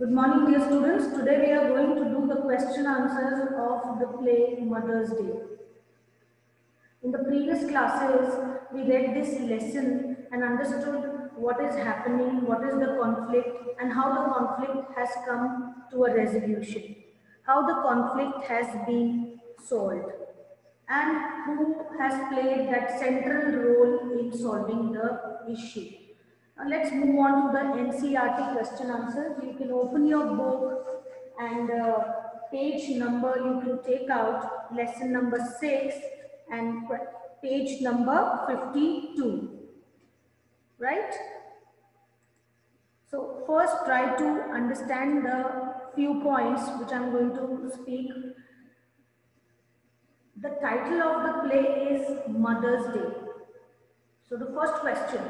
Good morning, dear students. Today we are going to do the question answers of the play Mother's Day. In the previous classes, we read this lesson and understood what is happening, what is the conflict, and how the conflict has come to a resolution, how the conflict has been solved, and who has played that central role in solving the issue. Now let's move on to the NCERT question answer. You can open your book and uh, page number you can take out lesson number 6 and page number 52. Right? So first try to understand the few points which I'm going to speak. The title of the play is Mother's Day. So the first question,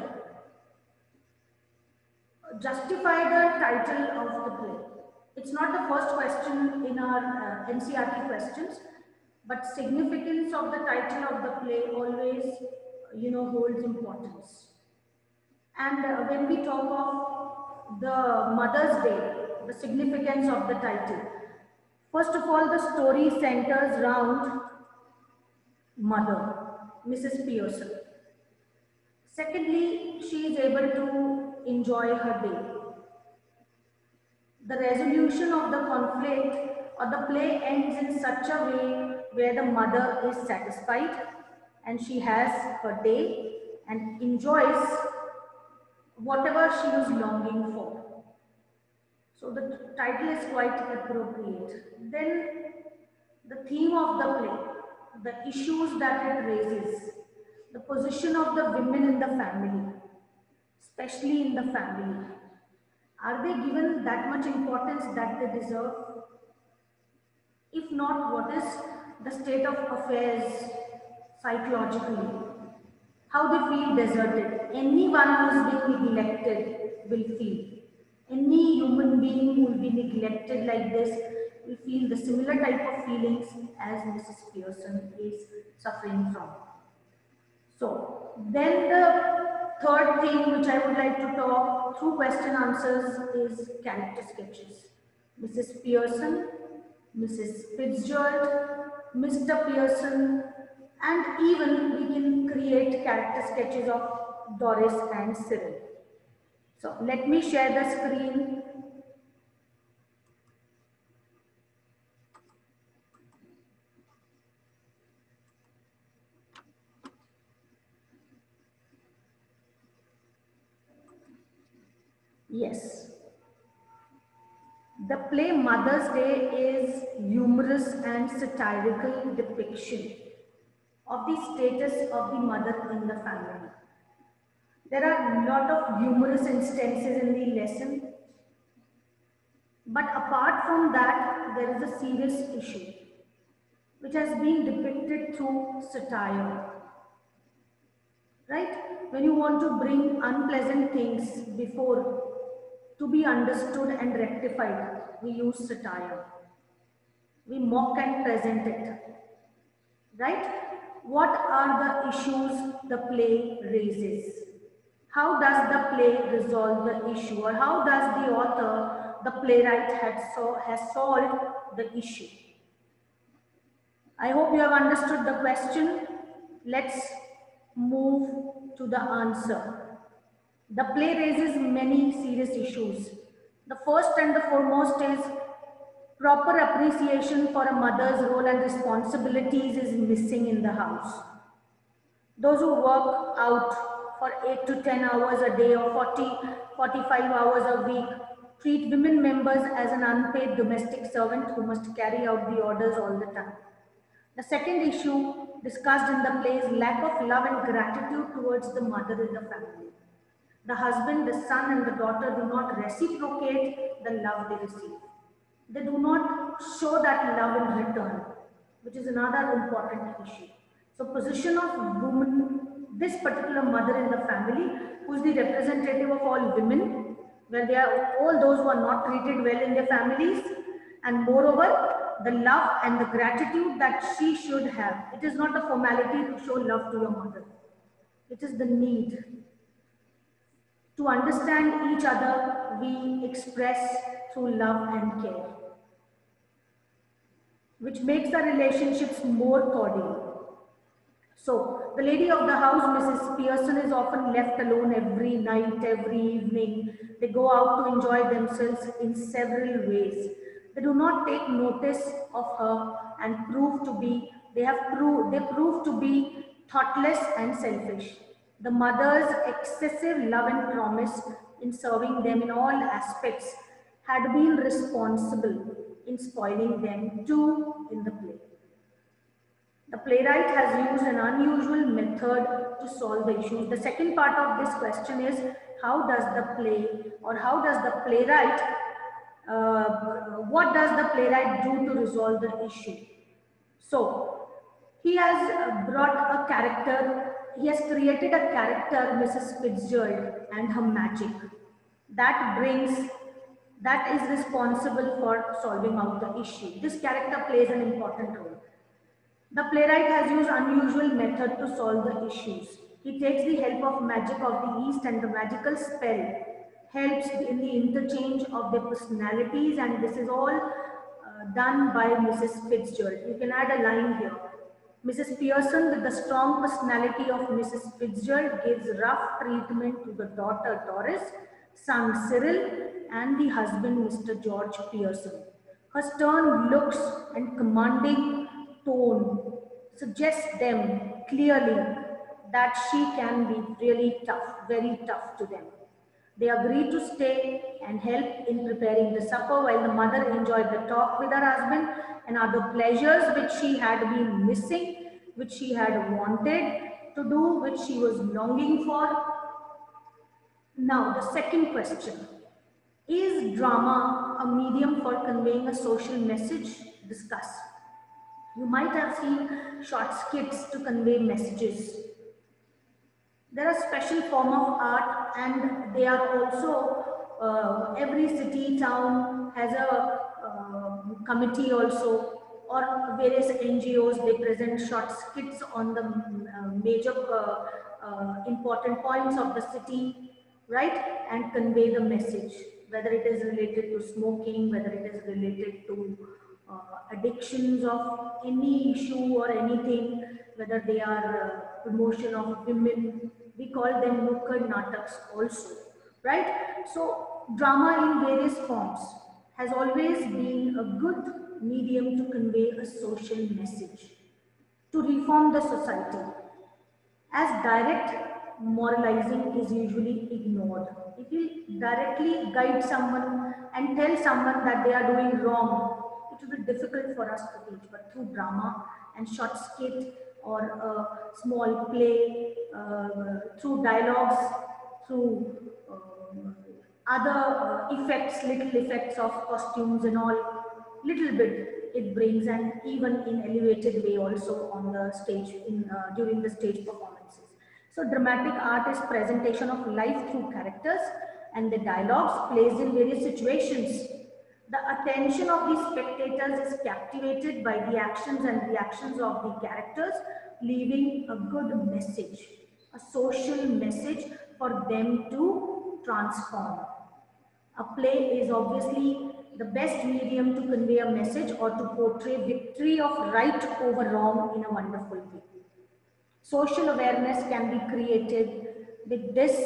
justify the title of the play. It's not the first question in our uh, NCERT questions, but significance of the title of the play always, you know, holds importance. And uh, when we talk of the Mother's Day, the significance of the title, first of all, the story centers around mother, Mrs. Pearson. Secondly, she is able to enjoy her day. The resolution of the conflict or the play ends in such a way where the mother is satisfied and she has her day and enjoys whatever she is longing for. So the title is quite appropriate. Then the theme of the play, the issues that it raises, the position of the women in the family, especially in the family. Are they given that much importance that they deserve? If not, what is the state of affairs psychologically? How they feel deserted. Anyone who is being neglected will feel. Any human being who will be neglected like this will feel the similar type of feelings as Mrs. Pearson is suffering from. So, then the third thing which I would like to talk through question answers is character sketches. Mrs. Pearson, Mrs. Fitzgerald, Mr. Pearson, and even we can create character sketches of Doris and Cyril. So let me share the screen. Yes. The play Mother's Day is humorous and satirical depiction of the status of the mother in the family. There are a lot of humorous instances in the lesson. But apart from that, there is a serious issue which has been depicted through satire. Right? When you want to bring unpleasant things before to be understood and rectified, we use satire. We mock and present it. Right? What are the issues the play raises? How does the play resolve the issue or how does the author, the playwright has, so, has solved the issue? I hope you have understood the question. Let's move to the answer. The play raises many serious issues. The first and the foremost is proper appreciation for a mother's role and responsibilities is missing in the house. Those who work out for 8 to 10 hours a day or 40, 45 hours a week treat women members as an unpaid domestic servant who must carry out the orders all the time. The second issue discussed in the play is lack of love and gratitude towards the mother in the family. The husband, the son and the daughter do not reciprocate the love they receive. They do not show that love in return, which is another important issue. So position of woman, this particular mother in the family, who is the representative of all women, where they are all those who are not treated well in their families, and moreover, the love and the gratitude that she should have. It is not a formality to show love to your mother. It is the need to understand each other, we express through love and care, which makes the relationships more cordial. So, the lady of the house, Mrs. Pearson, is often left alone every night, every evening. They go out to enjoy themselves in several ways. They do not take notice of her and prove to be, they have proved, they prove to be thoughtless and selfish. The mother's excessive love and promise in serving them in all aspects had been responsible in spoiling them too in the play. The playwright has used an unusual method to solve the issue. The second part of this question is how does the play or how does the playwright, uh, what does the playwright do to resolve the issue? So, he has brought a character, he has created a character, Mrs. Fitzgerald and her magic. That brings, that is responsible for solving out the issue. This character plays an important role. The playwright has used unusual method to solve the issues. He takes the help of magic of the East and the magical spell helps in the interchange of their personalities and this is all uh, done by Mrs. Fitzgerald. You can add a line here. Mrs. Pearson with the strong personality of Mrs. Fitzgerald gives rough treatment to the daughter Doris, son Cyril and the husband Mr. George Pearson. Her stern looks and commanding tone suggest them clearly that she can be really tough, very tough to them. They agreed to stay and help in preparing the supper while the mother enjoyed the talk with her husband and other pleasures which she had been missing, which she had wanted to do, which she was longing for. Now, the second question. Is drama a medium for conveying a social message? Discuss. You might have seen short skits to convey messages. There are special form of art and they are also, uh, every city, town has a uh, committee also or various NGOs, they present short skits on the uh, major uh, uh, important points of the city, right? And convey the message, whether it is related to smoking, whether it is related to uh, addictions of any issue or anything, whether they are promotion of women, we call them Nukkad Nataks also, right? So drama in various forms has always been a good medium to convey a social message, to reform the society. As direct moralizing is usually ignored. If you directly guide someone and tell someone that they are doing wrong, it will be difficult for us to teach, but through drama and short skit or a small play, uh, through dialogues, through uh, other uh, effects, little effects of costumes and all, little bit it brings and even in elevated way also on the stage in uh, during the stage performances. So dramatic art is presentation of life through characters and the dialogues placed in various situations the attention of the spectators is captivated by the actions and reactions of the characters, leaving a good message, a social message for them to transform. A play is obviously the best medium to convey a message or to portray victory of right over wrong in a wonderful way. Social awareness can be created with this,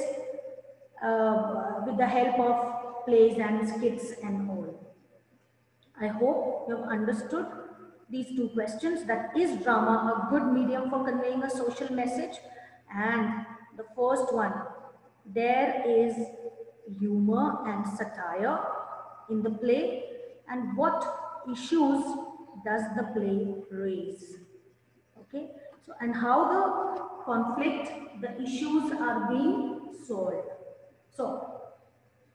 uh, with the help of plays and skits and all. I hope you have understood these two questions. That is drama a good medium for conveying a social message? And the first one, there is humor and satire in the play and what issues does the play raise? Okay, so and how the conflict, the issues are being solved. So,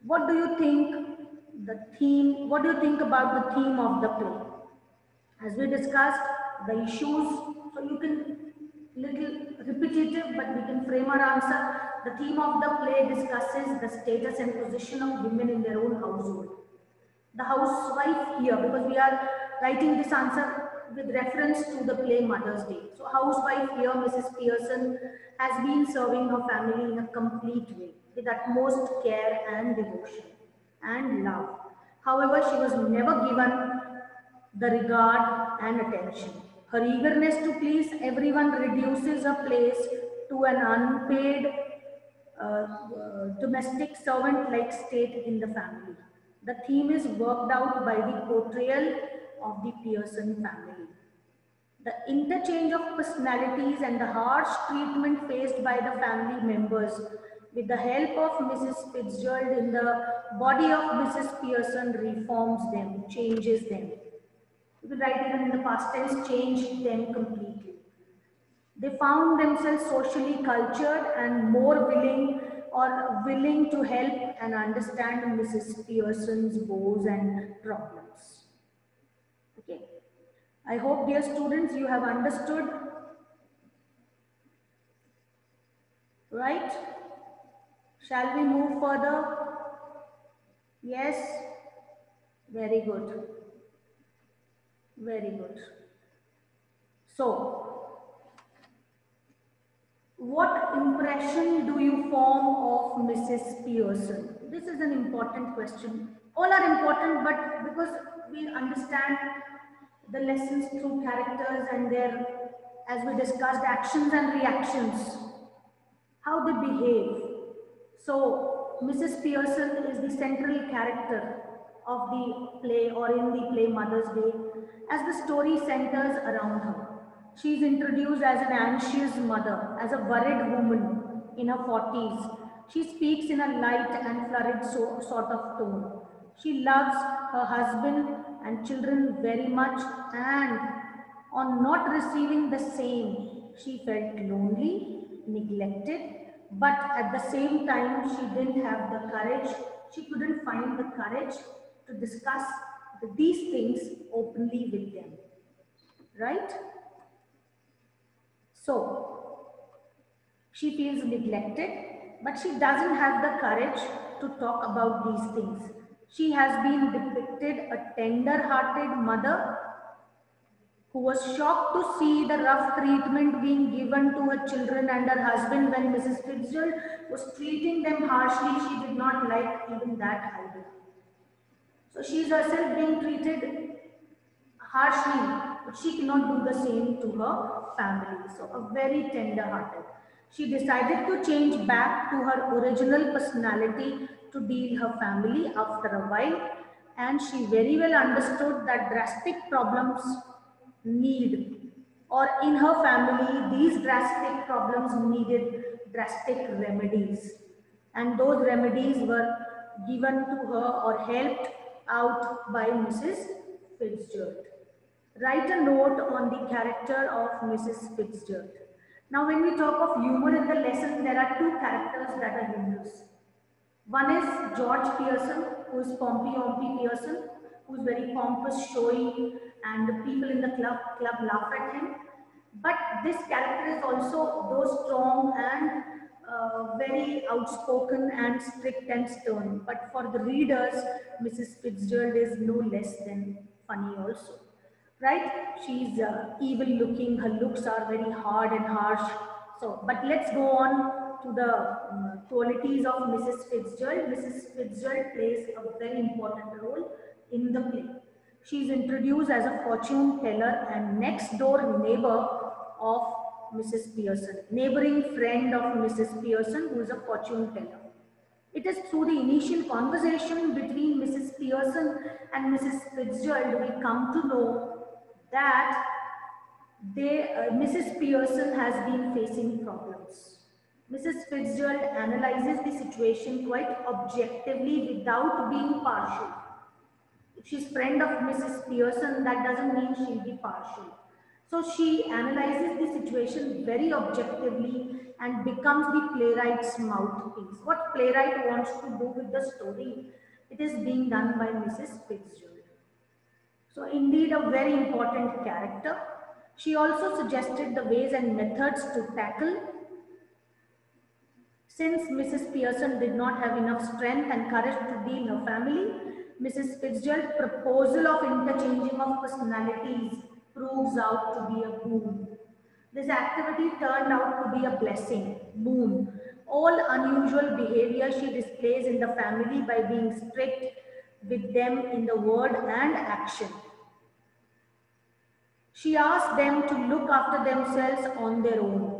what do you think the theme, what do you think about the theme of the play? As we discussed, the issues, so you can, little repetitive, but we can frame our answer. The theme of the play discusses the status and position of women in their own household. The housewife here, because we are writing this answer with reference to the play Mother's Day. So housewife here, Mrs. Pearson, has been serving her family in a complete way with utmost care and devotion. and love. However, she was never given the regard and attention. Her eagerness to please everyone reduces her place to an unpaid uh, uh, domestic servant-like state in the family. The theme is worked out by the portrayal of the Pearson family. The interchange of personalities and the harsh treatment faced by the family members with the help of Mrs. Fitzgerald in the body of Mrs. Pearson reforms them, changes them. You could write even in the past tense, changed them completely. They found themselves socially cultured and more willing or willing to help and understand Mrs. Pearson's woes and problems. Okay. I hope, dear students, you have understood. Right? Shall we move further? Yes? Very good. Very good. So, what impression do you form of Mrs. Pearson? This is an important question. All are important, but because we understand the lessons through characters and their, as we discussed, actions and reactions, how they behave. So, Mrs. Pearson is the central character of the play or in the play Mother's Day as the story centers around her. She is introduced as an anxious mother, as a worried woman in her 40s. She speaks in a light and florid so, sort of tone. She loves her husband and children very much and on not receiving the same, she felt lonely, neglected, but at the same time, she didn't have the courage, she couldn't find the courage to discuss these things openly with them. Right? So, she feels neglected, but she doesn't have the courage to talk about these things. She has been depicted a tender-hearted mother who was shocked to see the rough treatment being given to her children and her husband when Mrs. Fitzgerald was treating them harshly. She did not like even that either. So she is herself being treated harshly she cannot do the same to her family. So a very tender hearted. She decided to change back to her original personality to deal her family after a while and she very well understood that drastic problems need or in her family these drastic problems needed drastic remedies and those remedies were given to her or helped out by Mrs. Fitzgerald write a note on the character of Mrs. Fitzgerald. Now, when we talk of humor in the lesson, there are two characters that are humorous. One is George Pearson, who is Pompy Ompy Pearson, who is very pompous, showy, and the people in the club, club laugh at him. But this character is also though strong and uh, very outspoken and strict and stern. But for the readers, Mrs. Fitzgerald is no less than funny also right? She's uh, evil looking, her looks are very hard and harsh. So, but let's go on to the um, qualities of Mrs. Fitzgerald. Mrs. Fitzgerald plays a very important role in the play. She is introduced as a fortune teller and next door neighbor of Mrs. Pearson, neighboring friend of Mrs. Pearson who is a fortune teller. It is through the initial conversation between Mrs. Pearson and Mrs. Fitzgerald we come to know that they, uh, Mrs. Pearson has been facing problems. Mrs. Fitzgerald analyzes the situation quite objectively without being partial. If she's friend of Mrs. Pearson, that doesn't mean she'll be partial. So she analyzes the situation very objectively and becomes the playwright's mouthpiece. What playwright wants to do with the story, it is being done by Mrs. Fitzgerald. So indeed a very important character. She also suggested the ways and methods to tackle. Since Mrs. Pearson did not have enough strength and courage to deal her family, Mrs. Fitzgerald's proposal of interchanging of personalities proves out to be a boon. This activity turned out to be a blessing, boon, all unusual behavior she displays in the family by being strict with them in the word and action. She asked them to look after themselves on their own.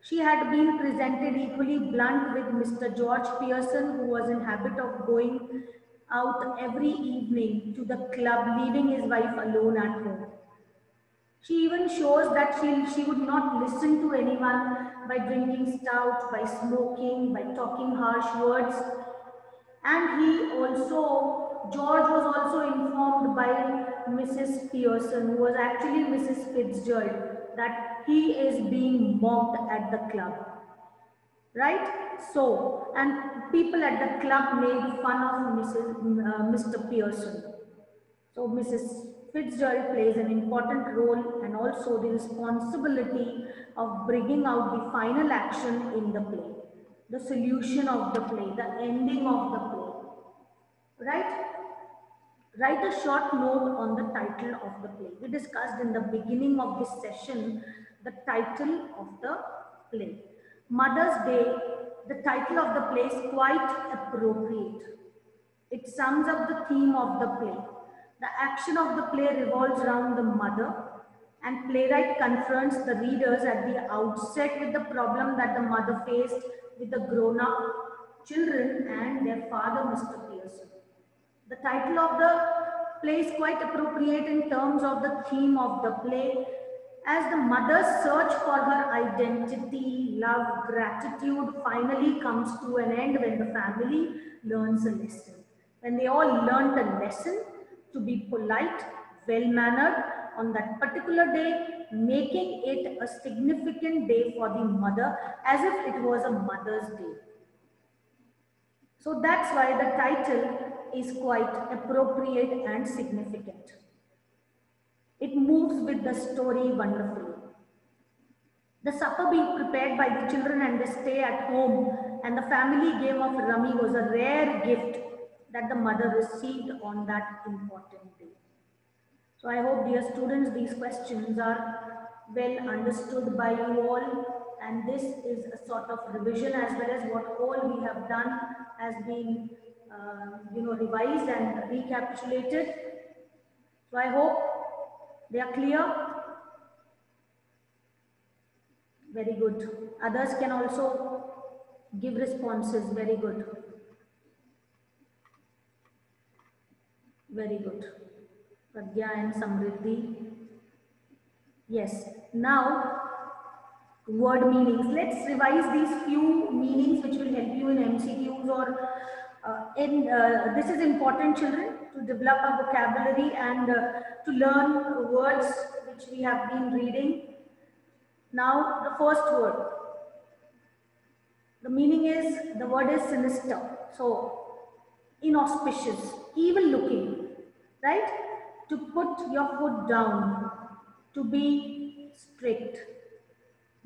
She had been presented equally blunt with Mr. George Pearson, who was in habit of going out every evening to the club, leaving his wife alone at home. She even shows that she, she would not listen to anyone by drinking stout, by smoking, by talking harsh words. And he also, George was also informed by Mrs. Pearson, who was actually Mrs. Fitzgerald, that he is being mocked at the club. Right? So, and people at the club made fun of Mrs., uh, Mr. Pearson. So, Mrs. Fitzgerald plays an important role and also the responsibility of bringing out the final action in the play, the solution of the play, the ending of the play. Right? Write a short note on the title of the play. We discussed in the beginning of this session the title of the play. Mother's Day, the title of the play is quite appropriate. It sums up the theme of the play the action of the play revolves around the mother and playwright confronts the readers at the outset with the problem that the mother faced with the grown-up children and their father, Mr. Pearson. The title of the play is quite appropriate in terms of the theme of the play as the mother's search for her identity, love, gratitude finally comes to an end when the family learns a lesson. When they all learned a lesson, to be polite, well-mannered on that particular day, making it a significant day for the mother as if it was a mother's day. So that's why the title is quite appropriate and significant. It moves with the story wonderfully. The supper being prepared by the children and the stay at home and the family game of rummy was a rare gift that the mother received on that important day. So I hope, dear students, these questions are well understood by you all and this is a sort of revision as well as what all we have done has been uh, you know revised and recapitulated. So I hope they are clear. Very good. Others can also give responses. Very good. Very good. Pragya and Samriddhi. Yes. Now, word meanings. Let's revise these few meanings which will help you in MCQs or uh, in, uh, this is important children to develop a vocabulary and uh, to learn words which we have been reading. Now, the first word. The meaning is, the word is sinister. So, inauspicious, evil looking, right? To put your foot down, to be strict,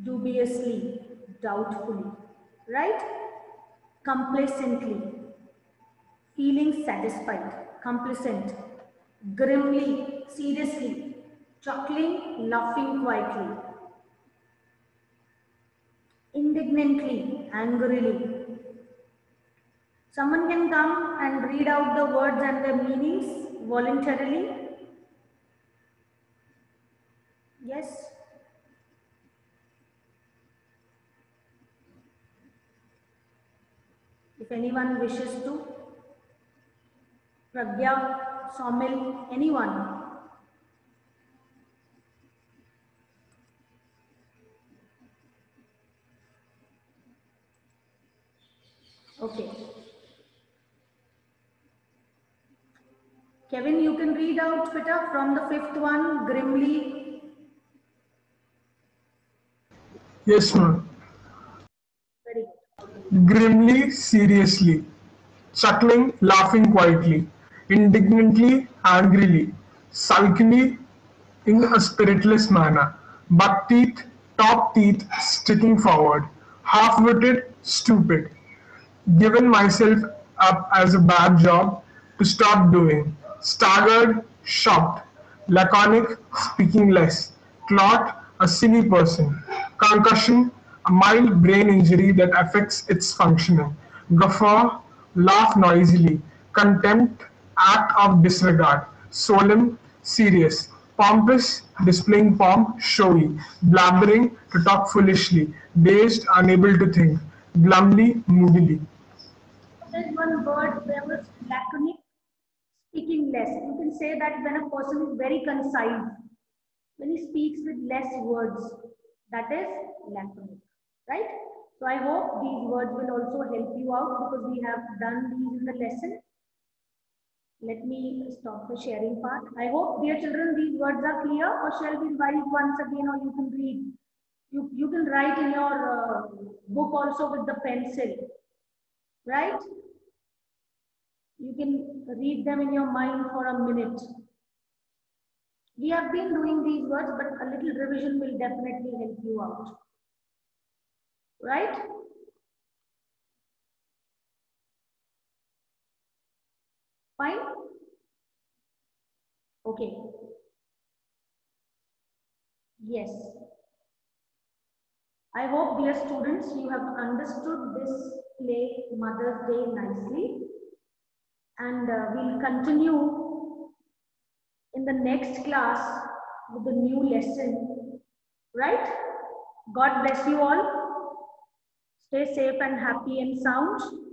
dubiously, doubtfully, right? Complacently, feeling satisfied, complacent, grimly, seriously, chuckling, laughing quietly, indignantly, angrily. Someone can come and read out the words and their meanings voluntarily? Yes? If anyone wishes to, Pragya, Somil, anyone. Okay. Kevin, you can read out, Twitter, from the fifth one, grimly. Yes, ma'am. Very good. Grimly, seriously. Chuckling, laughing quietly. Indignantly, angrily. Sulkily, in a spiritless manner. Buck teeth, top teeth sticking forward. Half-witted, stupid. Given myself up as a bad job to stop doing staggered, shocked, laconic, speaking less, clot, a silly person, concussion, a mild brain injury that affects its functioning. Guffaw, laugh noisily. Contempt, act of disregard. Solemn, serious. Pompous, displaying pomp, showy. Blabbering, to talk foolishly. Dazed, unable to think. Glumly, moodily. There's one word, there was laconic, speaking less. You can say that when a person is very concise, when he speaks with less words, that is laconic, right? So I hope these words will also help you out because we have done these in the lesson. Let me stop the sharing part. I hope, dear children, these words are clear or shall we revise once again or you can read. You, you can write in your uh, book also with the pencil, right? You can read them in your mind for a minute. We have been doing these words, but a little revision will definitely help you out. Right? Fine? Okay. Yes. I hope, dear students, you have understood this play Mother's Day nicely. And uh, we'll continue in the next class with the new lesson. Right? God bless you all. Stay safe and happy and sound.